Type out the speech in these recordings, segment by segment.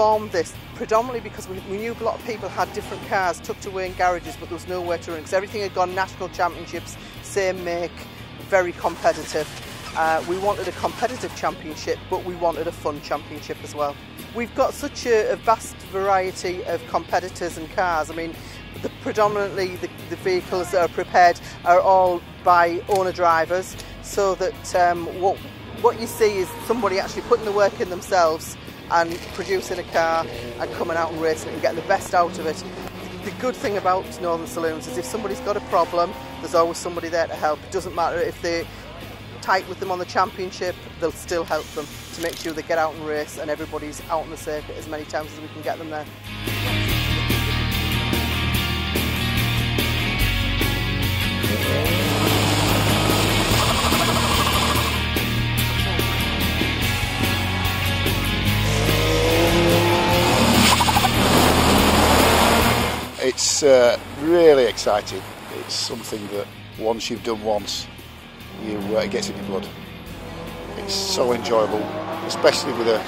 formed this predominantly because we, we, knew a lot of people had different cars tucked away in garages, but there was nowhere to run because everything had gone national championships, same make, very competitive. Uh, we wanted a competitive championship, but we wanted a fun championship as well. We've got such a, a vast variety of competitors and cars. I mean, the, predominantly the, the, vehicles that are prepared are all by owner drivers, so that um, what what you see is somebody actually putting the work in themselves and producing a car and coming out and racing and getting the best out of it. The good thing about Northern Saloons is if somebody's got a problem, there's always somebody there to help. It doesn't matter if they're tight with them on the championship, they'll still help them to make sure they get out and race and everybody's out on the circuit as many times as we can get them there. It's uh, really exciting. It's something that once you've done once, you uh, it gets in your blood. It's so enjoyable, especially with a,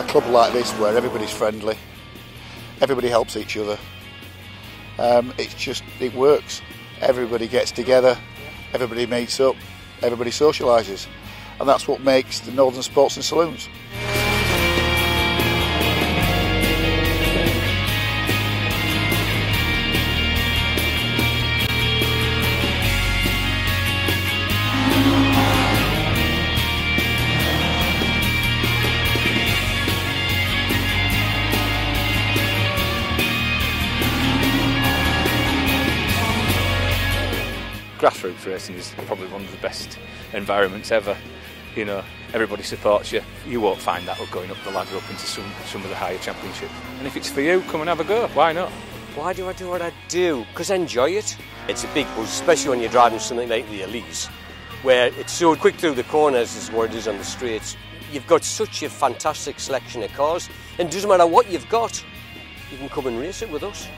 a club like this where everybody's friendly, everybody helps each other. Um, it's just it works. Everybody gets together, everybody meets up, everybody socialises, and that's what makes the Northern Sports and Saloons. Grassroots racing is probably one of the best environments ever. You know, everybody supports you. You won't find that going up the ladder up into some, some of the higher championships. And if it's for you, come and have a go. Why not? Why do I do what I do? Because I enjoy it. It's a big boost, especially when you're driving something like the Elise, where it's so quick through the corners as what it is on the straights. You've got such a fantastic selection of cars, and it doesn't matter what you've got, you can come and race it with us.